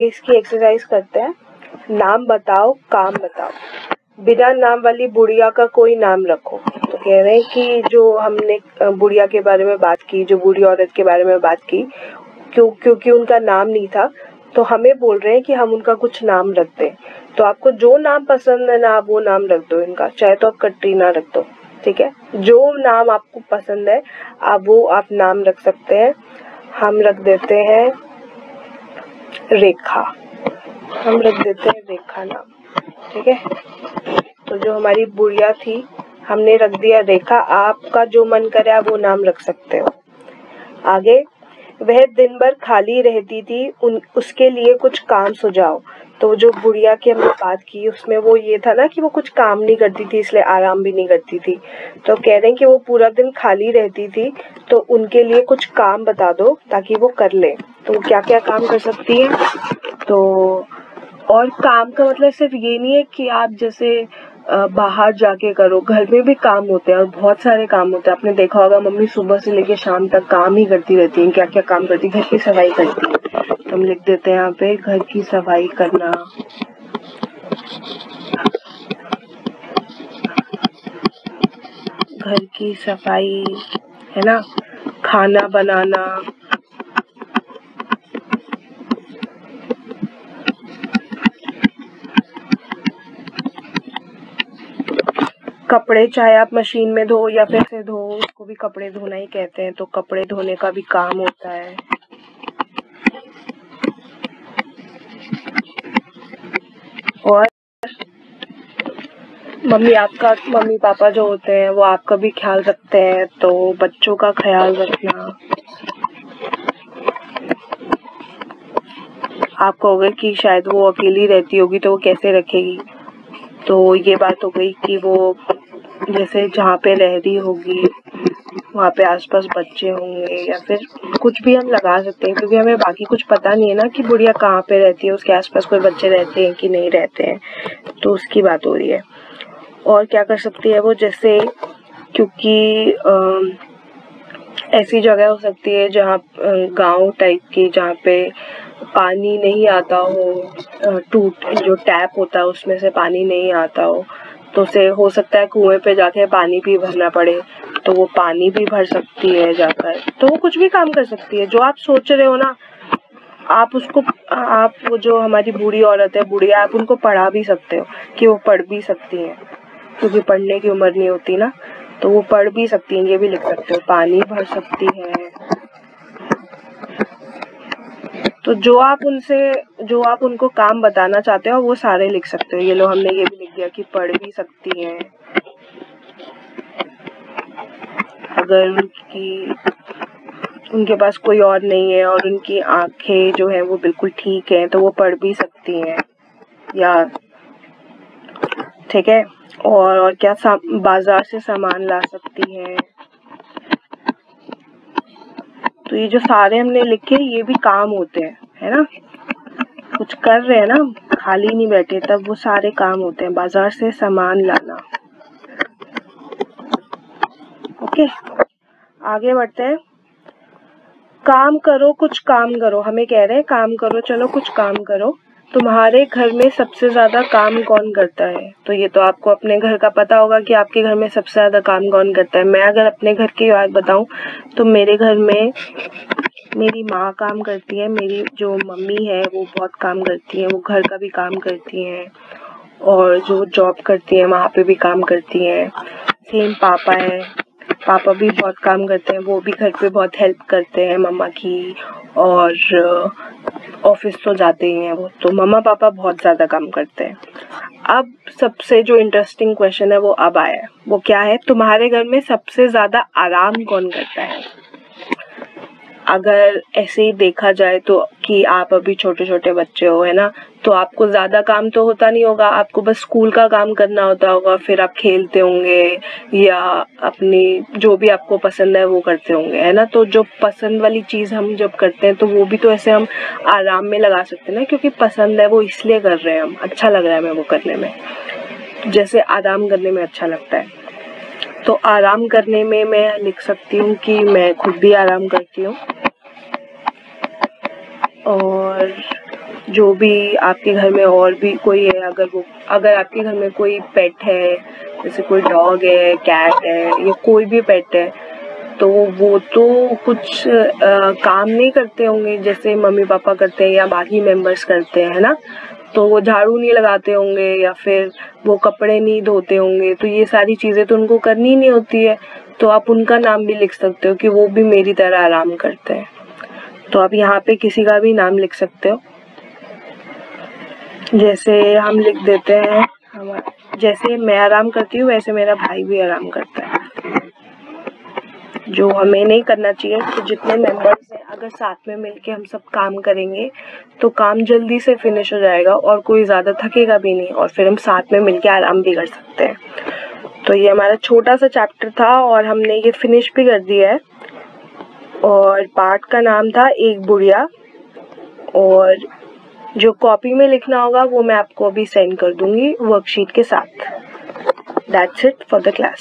इसकी एक्सरसाइज करते हैं। नाम बताओ, काम बताओ। बिना नाम वाली बुढ़िया का कोई नाम रखो। तो कह रहे हैं कि जो हमने बुढ़िया के बारे में बात की, जो बूढ़ी औरत के बारे में बात की, क्यों, क्योंकि उनका नाम नहीं था तो हमें बोल रहे हैं कि हम उनका कुछ नाम रख दें। तो आपको जो नाम पसंद है ना, आप वो नाम रख दो इनका, चाहे तो आप कटरीना रख दो, ठीक है? जो नाम आपको पसंद है, आप वो, आप नाम रख सकते हैं। हम रख देते हैं रेखा। हम रख देते हैं रेखा नाम, ठीक है? तो जो हमारी बुढ़िया थी, हमने रख दिया रेखा। आपका जो मन करे, आप वो नाम रख सकते हो। आगे, वह दिन भर खाली रहती थी, उन, उसके लिए कुछ काम सुझाओ। तो जो बुढ़िया की हमने बात की, उसमें वो ये था ना कि वो कुछ काम नहीं करती थी, इसलिए आराम भी नहीं करती थी। तो कह रहे हैं कि वो पूरा दिन खाली रहती थी तो उनके लिए कुछ काम बता दो ताकि वो कर ले। तो क्या क्या काम कर सकती है? तो और काम का मतलब सिर्फ़ ये नहीं है कि आप जैसे बाहर जाके करो, घर में भी काम होते हैं और बहुत सारे काम होते हैं। आपने देखा होगा, मम्मी सुबह से लेके शाम तक काम ही करती रहती हैं क्या क्या काम करती घर की सफ़ाई करती हम लिख देते हैं यहाँ पे, घर की सफ़ाई करना। घर की सफ़ाई, है ना? खाना बनाना। कपड़े चाहे आप मशीन में धो या फिर से धो, उसको भी कपड़े धोना ही कहते हैं तो कपड़े धोने का भी काम होता है। मम्मी आपका, मम्मी पापा जो होते हैं, वो आपका भी ख्याल रखते हैं तो बच्चों का ख्याल रखना। आप कहोगे कि शायद वो अकेली रहती होगी तो वो कैसे रखेगी? तो ये बात हो गई कि वो जैसे जहाँ पे रह रही होगी, वहाँ पे आसपास बच्चे होंगे, या फिर कुछ भी हम लगा सकते हैं, क्योंकि हमें बाकी कुछ पता नहीं है ना कि बुढ़िया कहाँ पे रहती है, उसके आसपास कोई बच्चे रहते हैं कि नहीं रहते हैं तो उसकी बात हो रही है। और क्या कर सकती है वो? जैसे क्योंकि ऐसी जगह हो सकती है जहाँ गाँव टाइप की, जहाँ पे पानी नहीं आता हो टूट, जो टैप होता है उसमें से पानी नहीं आता हो। तो उसे हो सकता है कुएँ पे जाके पानी भी भरना पड़े तो वो पानी भी भर सकती है जाकर। तो वो कुछ भी काम कर सकती है। जो आप सोच रहे हो ना, आप उसको, आप वो जो हमारी बूढ़ी औरत है, बूढ़ी, आप उनको पढ़ा भी सकते हो कि वो पढ़ भी सकती हैं। क्योंकि पढ़ने की उम्र नहीं होती ना तो वो पढ़ भी सकती हैं, ये भी लिख सकते हो। पानी भर सकती है। तो जो आप उनसे, जो आप उनको काम बताना चाहते हो, वो सारे लिख सकते हो। ये लो, हमने ये भी लिख दिया कि पढ़ भी सकती हैं। अगर उनकी, उनके पास कोई और नहीं है और उनकी आँखें जो है वो बिल्कुल ठीक है तो वो पढ़ भी सकती हैं। या ठीक है? और और क्या बाज़ार से सामान ला सकती हैं? तो ये जो सारे हमने लिखे, ये भी काम होते हैं, है ना? कुछ कर रहे हैं ना, खाली नहीं बैठे, तब वो सारे काम होते हैं, बाज़ार से सामान लाना। ओके, आगे बढ़ते हैं। काम करो, कुछ काम करो, हमें कह रहे हैं, काम करो, चलो कुछ काम करो। तुम्हारे घर में सबसे ज़्यादा काम कौन करता है? तो ये तो आपको अपने घर का पता होगा कि आपके घर में सबसे ज़्यादा काम कौन करता है। मैं अगर अपने घर की बात बताऊँ तो मेरे घर में मेरी माँ काम करती है, मेरी जो मम्मी है, वो बहुत काम करती है, वो घर का भी काम करती हैं और जो जॉब करती हैं, वहाँ पे भी काम करती हैं। सेम पापा है, पापा भी बहुत काम करते हैं, वो भी घर पे बहुत हेल्प करते हैं मम्मा की और ऑफ़िस तो जाते ही हैं वो तो मम्मा पापा बहुत ज़्यादा काम करते हैं। अब सबसे जो इंटरेस्टिंग क्वेश्चन है वो अब आया है। वो क्या है? तुम्हारे घर में सबसे ज़्यादा आराम कौन करता है? अगर ऐसे ही देखा जाए तो कि आप अभी छोटे छोटे बच्चे हो, है ना? तो आपको ज़्यादा काम तो होता नहीं होगा। आपको बस स्कूल का काम करना होता होगा, फिर आप खेलते होंगे या अपनी जो भी आपको पसंद है वो करते होंगे, है ना? तो जो पसंद वाली चीज़ हम जब करते हैं तो वो भी तो ऐसे हम आराम में लगा सकते हैं ना, क्योंकि पसंद है वो इसलिए कर रहे हैं हम। अच्छा लग रहा है हमें वो करने में। जैसे आराम करने में अच्छा लगता है। तो आराम करने में मैं लिख सकती हूँ कि मैं खुद भी आराम करती हूँ। और जो भी आपके घर में और भी कोई है अगर वो अगर आपके घर में कोई पेट है जैसे कोई डॉग है कैट है या कोई भी पेट है तो वो तो कुछ आ, काम नहीं करते होंगे जैसे मम्मी पापा करते हैं या बाकी मेंबर्स करते हैं है ना? तो वो झाड़ू नहीं लगाते होंगे या फिर वो कपड़े नहीं धोते होंगे तो ये सारी चीज़ें तो उनको करनी नहीं होती है तो आप उनका नाम भी लिख सकते हो कि वो भी मेरी तरह आराम करते हैं। तो आप यहाँ पे किसी का भी नाम लिख सकते हो। जैसे हम लिख देते हैं जैसे मैं आराम करती हूँ, वैसे मेरा भाई भी आराम करता है। जो हमें नहीं करना चाहिए तो जितने मेंबर्स हैं, अगर साथ में मिलके हम सब काम करेंगे तो काम जल्दी से फिनिश हो जाएगा और कोई ज़्यादा थकेगा भी नहीं और फिर हम साथ में मिलके आराम भी कर सकते हैं। तो ये हमारा छोटा सा चैप्टर था और हमने ये फिनिश भी कर दिया है। और पार्ट का नाम था एक बुढ़िया। और जो कॉपी में लिखना होगा, वो मैं आपको अभी सेंड कर दूँगी वर्कशीट के साथ। That's it for the class